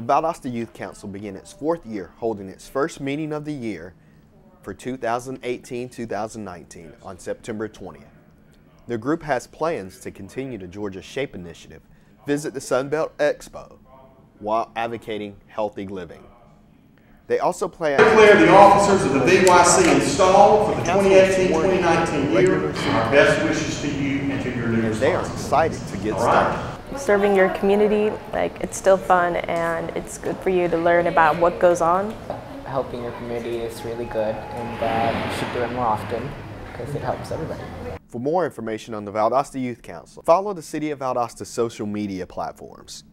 Valdosta Youth Council began its fourth year holding its first meeting of the year for 2018-2019 on September 20th. The group has plans to continue the Georgia Shape Initiative, visit the Sunbelt Expo, while advocating healthy living. They also plan to declare the officers of the VYC installed for the 2018-2019 year. Our best wishes to you and to your new and they are excited to get started. Serving your community, like it's still fun and it's good for you to learn about what goes on. Helping your community is really good and uh, you should do it more often because it helps everybody. For more information on the Valdosta Youth Council, follow the City of Valdosta social media platforms.